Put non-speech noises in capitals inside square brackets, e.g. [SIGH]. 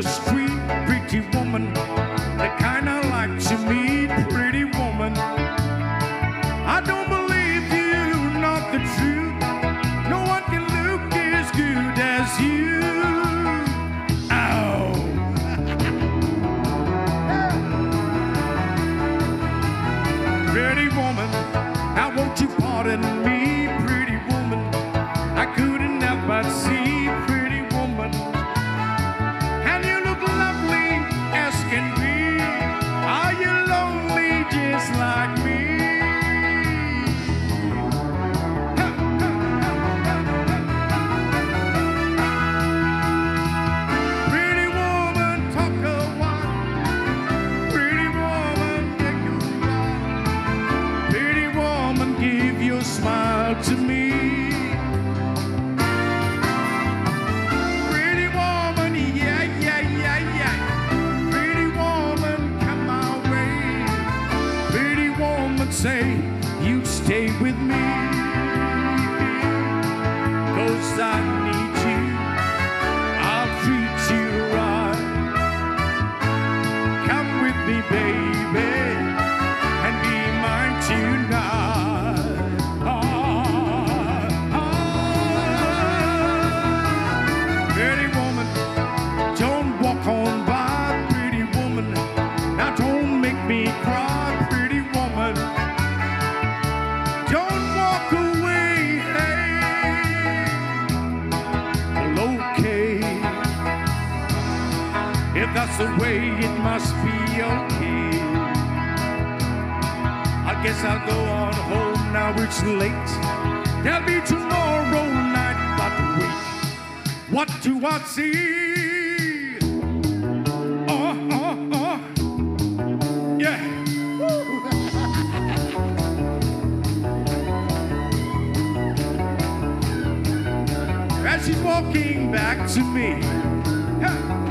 a sweet, pretty woman—the kinda like to meet pretty woman. I don't believe you, not the truth. No one can look as good as you. Ow. pretty woman, you pardon me, pretty woman. I couldn't help but see. To me. Pretty woman, yeah, yeah, yeah, yeah. Pretty woman, come my way. Pretty woman, say you stay with I need you. I'll treat you right. Come with me, baby, If that's the way, it must be okay. I guess I'll go on home now, it's late. There'll be tomorrow night, but wait, what do I see? Oh, oh, oh, yeah. [LAUGHS] As she's walking back to me.